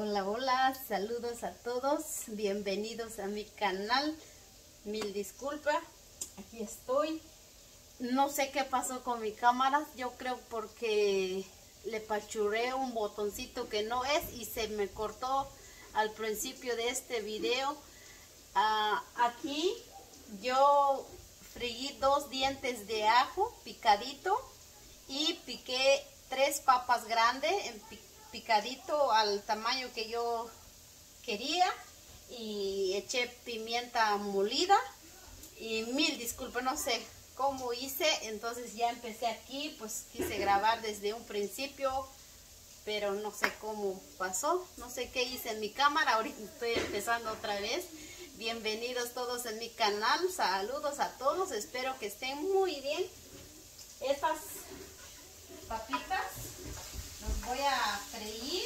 Hola, hola, saludos a todos, bienvenidos a mi canal. Mil disculpas, aquí estoy. No sé qué pasó con mi cámara, yo creo porque le pachuré un botoncito que no es y se me cortó al principio de este video. Ah, aquí yo freí dos dientes de ajo picadito y piqué tres papas grandes en picadito al tamaño que yo quería y eché pimienta molida y mil disculpas, no sé cómo hice, entonces ya empecé aquí, pues quise grabar desde un principio, pero no sé cómo pasó, no sé qué hice en mi cámara, ahorita estoy empezando otra vez. Bienvenidos todos en mi canal, saludos a todos, espero que estén muy bien. Estas papitas los voy a freír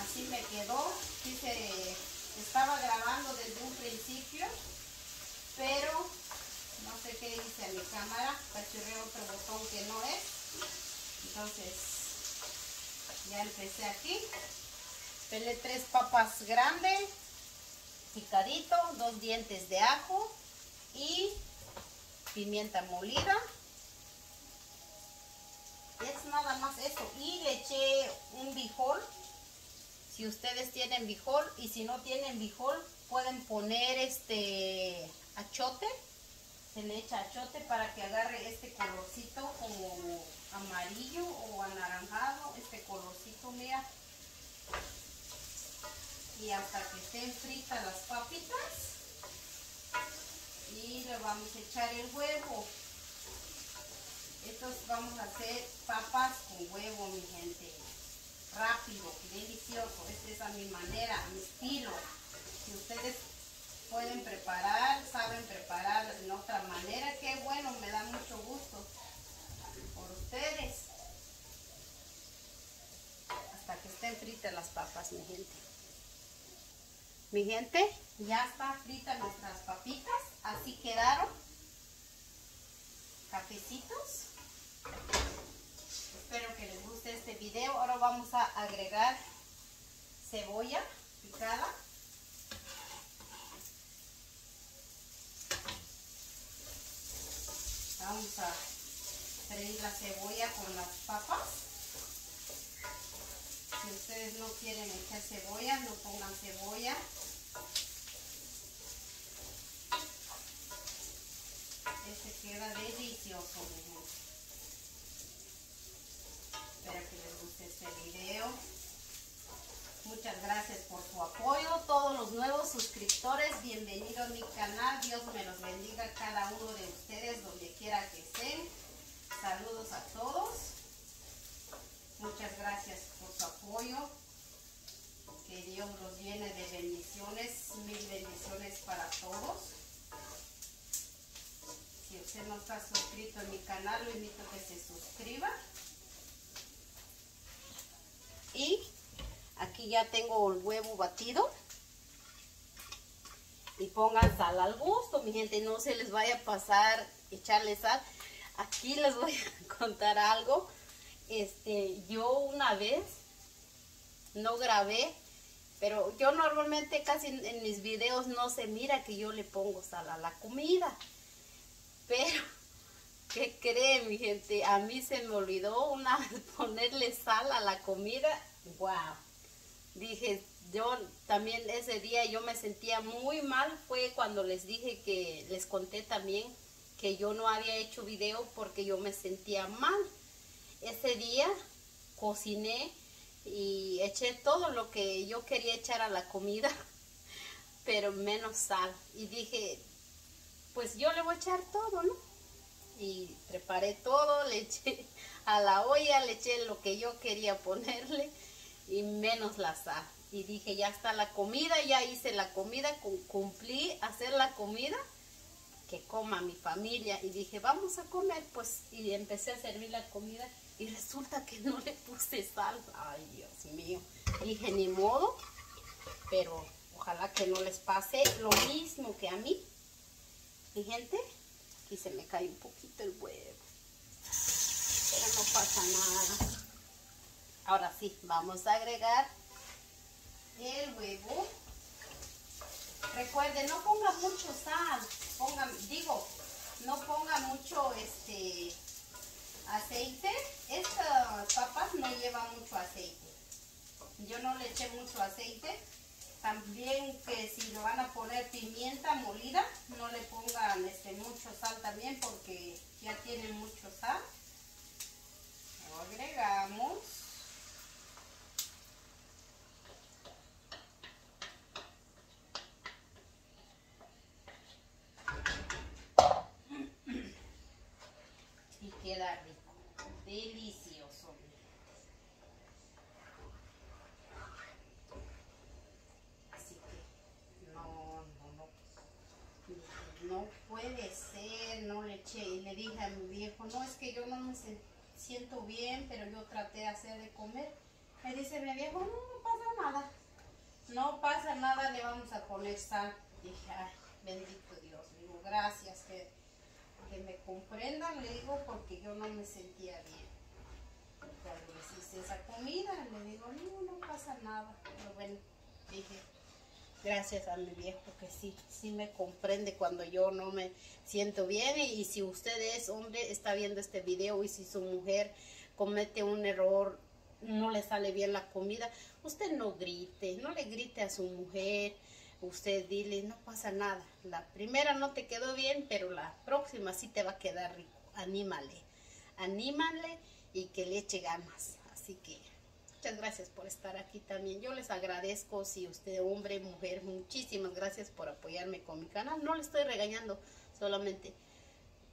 así me quedó quise estaba grabando desde un principio pero no sé qué hice a mi cámara cachurré otro botón que no es entonces ya empecé aquí pelé tres papas grandes picadito dos dientes de ajo y pimienta molida es nada más eso. Y le eché un bijol. Si ustedes tienen bijol y si no tienen bijol, pueden poner este achote. Se le echa achote para que agarre este colorcito como amarillo o anaranjado. Este colorcito, mira. Y hasta que estén fritas las papitas. Y le vamos a echar el huevo. Estos vamos a hacer papas con huevo, mi gente. Rápido, delicioso. Esta es a mi manera, mi estilo. Si ustedes pueden preparar, saben preparar de otra manera, qué bueno, me da mucho gusto por ustedes. Hasta que estén fritas las mi gente. Mi gente, ya está fritas nuestras papitas. Así quedaron. Cafecitos. Espero que les guste este video. Ahora vamos a agregar cebolla picada. Vamos a freír la cebolla con las papas. Si ustedes no quieren echar cebolla, no pongan cebolla. Este queda delicioso, Espero que les guste este video. Muchas gracias por su apoyo. Todos los nuevos suscriptores, bienvenidos a mi canal. Dios me los bendiga cada uno de ustedes donde quiera que estén. Saludos a todos. Muchas gracias por su apoyo. Que Dios los llene de bendiciones, mil bendiciones para todos. Si usted no está suscrito en mi canal, lo invito a que se suscriba. Y aquí ya tengo el huevo batido. Y pongan sal al gusto, mi gente. No se les vaya a pasar echarle sal. Aquí les voy a contar algo. Este, yo una vez no grabé, pero yo normalmente casi en mis videos no se mira que yo le pongo sal a la comida. Pero, ¿qué creen mi gente? A mí se me olvidó una ponerle sal a la comida. ¡Wow! Dije, yo también ese día yo me sentía muy mal. Fue cuando les dije que les conté también que yo no había hecho video porque yo me sentía mal. Ese día cociné y eché todo lo que yo quería echar a la comida, pero menos sal. Y dije, pues yo le voy a echar todo, ¿no? Y preparé todo, le eché a la olla, le eché lo que yo quería ponerle y menos la sal. Y dije, ya está la comida, ya hice la comida, cumplí hacer la comida, que coma mi familia. Y dije, vamos a comer, pues, y empecé a servir la comida y resulta que no le puse sal. Ay, Dios mío. Dije, ni modo, pero ojalá que no les pase lo mismo que a mí. Mi gente, aquí se me cae un poquito el huevo. Pero no pasa nada. Ahora sí, vamos a agregar el huevo. Recuerden, no ponga mucho sal, ponga, digo, no ponga mucho este aceite. Estas papas no llevan mucho aceite. Yo no le eché mucho aceite. También que si le van a poner pimienta molida, no le pongan este, mucho sal también porque ya tiene mucho sal. Lo agregamos. Y queda rico, delicioso. Así que no, no, no, no puede ser, no le eché. Y le dije a mi viejo, no, es que yo no me siento bien, pero yo traté de hacer de comer. Me dice mi viejo, no, no pasa nada. No pasa nada, le vamos a poner sal. Dije, ay, bendito Dios. digo, gracias que, que me comprendan, le digo, porque yo no me sentía bien. Cuando les hice esa comida, le digo, no, no pasa nada. Pero bueno, dije, gracias a mi viejo que sí, sí me comprende cuando yo no me siento bien y, si usted es hombre, está viendo este video y si su mujer comete un error, no le sale bien la comida, usted no grite, no le grite a su mujer, usted dile, no pasa nada, la primera no te quedó bien, pero la próxima sí te va a quedar rico, anímale, anímale y que le eche ganas, así que Muchas gracias por estar aquí también. Yo les agradezco si usted, hombre, mujer, muchísimas gracias por apoyarme con mi canal. No le estoy regañando, solamente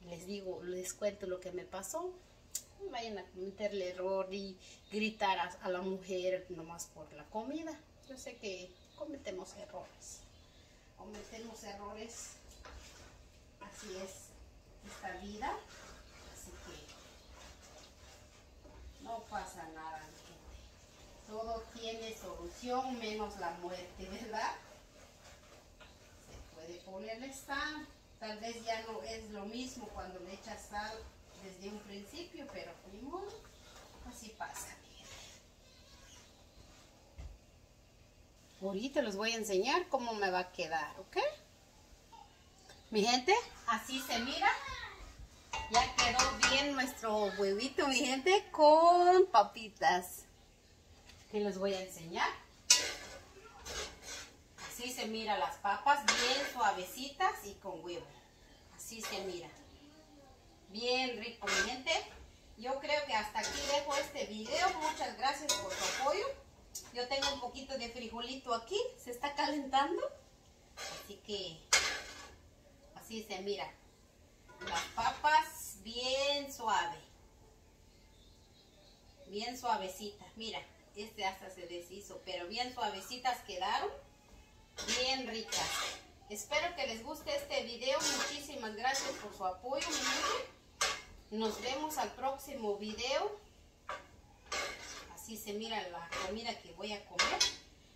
les digo, les cuento lo que me pasó. Vayan a cometerle error y gritar a, a la mujer nomás por la comida. Yo sé que cometemos errores. Cometemos errores. Así es esta vida. Así que no pasa nada todo tiene solución menos la muerte, ¿verdad? Se puede ponerle sal, tal vez ya no es lo mismo cuando le echas sal desde un principio, pero primero así pasa. Ahorita les voy a enseñar cómo me va a quedar, ¿ok? Mi gente, así se mira. Ya quedó bien nuestro huevito, mi gente, con papitas que les voy a enseñar. Así se mira las papas, bien suavecitas y con huevo. Así se mira. Bien rico, mi gente. Yo creo que hasta aquí dejo este video. Muchas gracias por su apoyo. Yo tengo un poquito de frijolito aquí. Se está calentando. Así que así se mira. Las papas bien suave. Bien suavecitas. Mira este hasta se deshizo, pero bien suavecitas quedaron, bien ricas. Espero que les guste este video, muchísimas gracias por su apoyo, Nos vemos al próximo video. Así se mira la comida que voy a comer.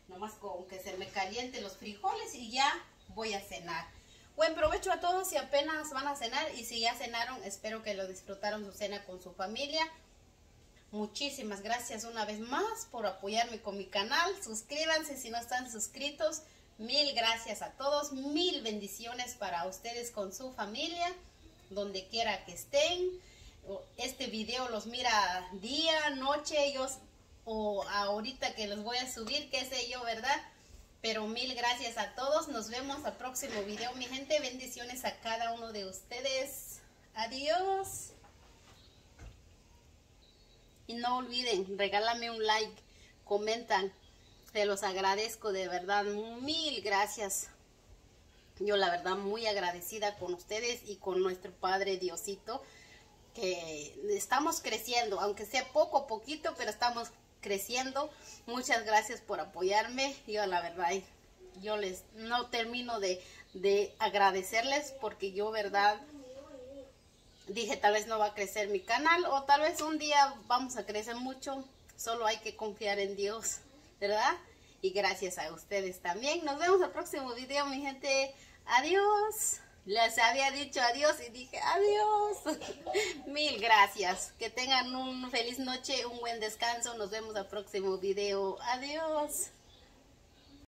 Nomás con que se me calienten los frijoles y ya voy a cenar. Buen provecho a todos si apenas van a cenar y si ya cenaron, espero que lo disfrutaron su cena con su familia. Muchísimas gracias una vez más por apoyarme con mi canal. Suscríbanse si no están suscritos. Mil gracias a todos. Mil bendiciones para ustedes con su familia, donde quiera que estén. Este video los mira día, noche, ellos o ahorita que los voy a subir, qué sé yo, ¿verdad? Pero mil gracias a todos. Nos vemos al próximo video, mi gente. Bendiciones a cada uno de ustedes. Adiós. Y no olviden, regálame un like, comentan. Se los agradezco de verdad. Mil gracias. Yo la verdad muy agradecida con ustedes y con nuestro Padre Diosito. Que estamos creciendo, aunque sea poco poquito, pero estamos creciendo. Muchas gracias por apoyarme. Yo la verdad, yo les no termino de, de agradecerles porque yo verdad dije tal vez no va a crecer mi canal o tal vez un día vamos a crecer mucho. Solo hay que confiar en Dios, ¿verdad? Y gracias a ustedes también. Nos vemos el próximo video, mi gente. Adiós. Les había dicho adiós y dije adiós. Mil gracias. Que tengan una feliz noche, un buen descanso. Nos vemos al próximo video. Adiós.